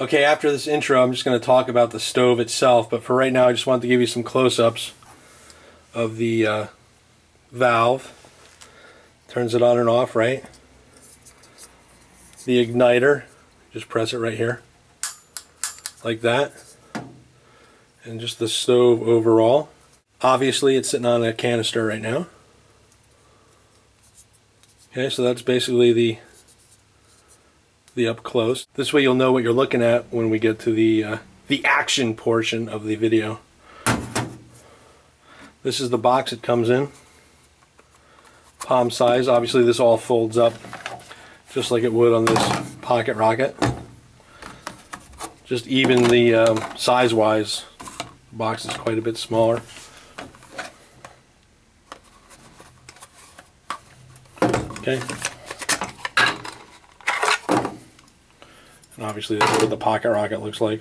Okay, after this intro, I'm just going to talk about the stove itself, but for right now, I just wanted to give you some close-ups of the uh, valve. Turns it on and off, right? The igniter, just press it right here, like that. And just the stove overall. Obviously, it's sitting on a canister right now. Okay, so that's basically the the up close. This way you'll know what you're looking at when we get to the uh, the action portion of the video. This is the box it comes in. Palm size. Obviously this all folds up just like it would on this Pocket Rocket. Just even the um, size-wise, the box is quite a bit smaller. Okay. And obviously this is what the pocket rocket looks like.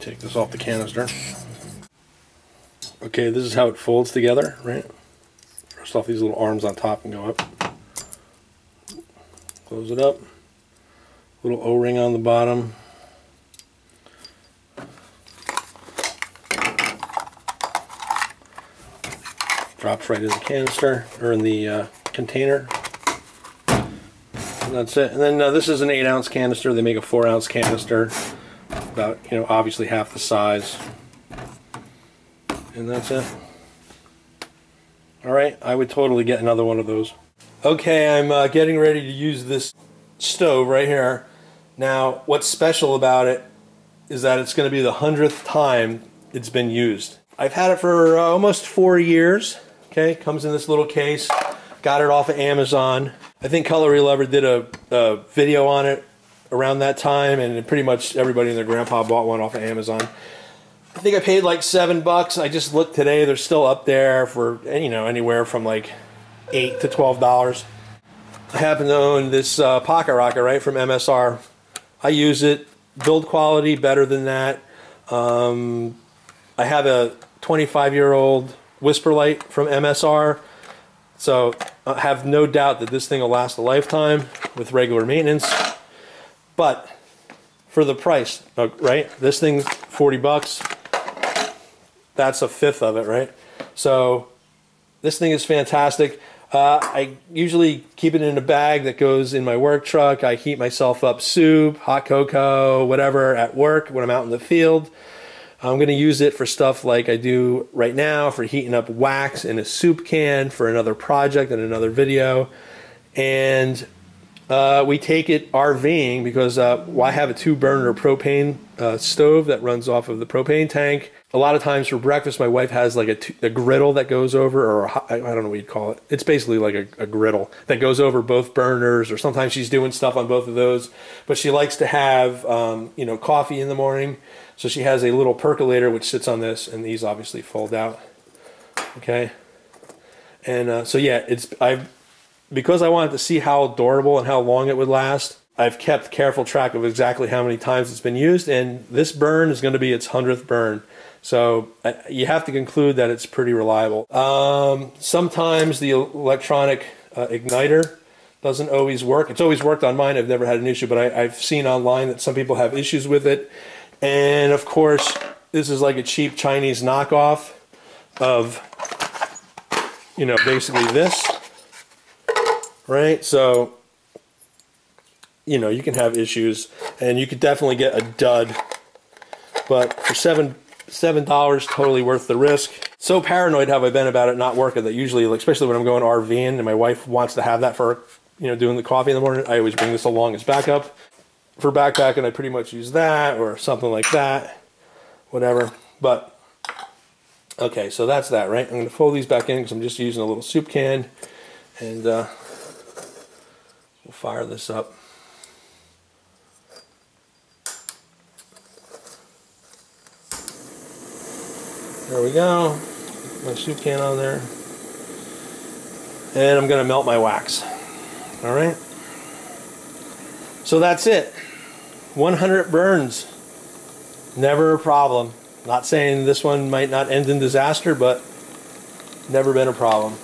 Take this off the canister. Okay, this is how it folds together, right? First off, these little arms on top and go up. Close it up. Little O-ring on the bottom. Drops right in the canister or in the uh, container. And that's it. And then uh, this is an eight ounce canister. They make a four ounce canister, about you know obviously half the size. And that's it. All right, I would totally get another one of those. Okay, I'm uh, getting ready to use this stove right here. Now, what's special about it is that it's going to be the hundredth time it's been used. I've had it for uh, almost four years. Okay, comes in this little case. Got it off of Amazon. I think Cutlery Lover did a, a video on it around that time, and pretty much everybody and their grandpa bought one off of Amazon. I think I paid like seven bucks. I just looked today; they're still up there for you know anywhere from like eight to twelve dollars. I happen to own this uh, Pocket Rocket right from MSR. I use it. Build quality better than that. Um, I have a 25 year old Whisperlite from MSR. So I have no doubt that this thing will last a lifetime with regular maintenance. But for the price, uh, right? This thing's 40 bucks. That's a fifth of it, right? So this thing is fantastic. Uh, I usually keep it in a bag that goes in my work truck. I heat myself up soup, hot cocoa, whatever at work when I'm out in the field. I'm going to use it for stuff like I do right now for heating up wax in a soup can for another project and another video. And uh, we take it RVing because uh, well, I have a two burner propane uh, stove that runs off of the propane tank. A lot of times for breakfast, my wife has like a, a griddle that goes over, or I don't know what you'd call it. It's basically like a, a griddle that goes over both burners, or sometimes she's doing stuff on both of those. But she likes to have, um, you know, coffee in the morning. So she has a little percolator which sits on this, and these obviously fold out. Okay, and uh, so yeah, it's I've because I wanted to see how durable and how long it would last. I've kept careful track of exactly how many times it's been used, and this burn is going to be its hundredth burn. So uh, you have to conclude that it's pretty reliable. Um, sometimes the electronic uh, igniter doesn't always work. It's always worked on mine. I've never had an issue, but I, have seen online that some people have issues with it. And of course, this is like a cheap Chinese knockoff of, you know, basically this, right? So, you know, you can have issues and you could definitely get a dud, but for seven, seven dollars, totally worth the risk. So paranoid have I been about it not working that usually, especially when I'm going RVing and my wife wants to have that for, you know, doing the coffee in the morning, I always bring this along as backup for backpacking, I pretty much use that or something like that, whatever. But, okay, so that's that, right? I'm going to fold these back in because I'm just using a little soup can. And uh, we'll fire this up. There we go. My soup can on there. And I'm going to melt my wax. All right. So that's it. 100 burns. Never a problem. Not saying this one might not end in disaster, but never been a problem.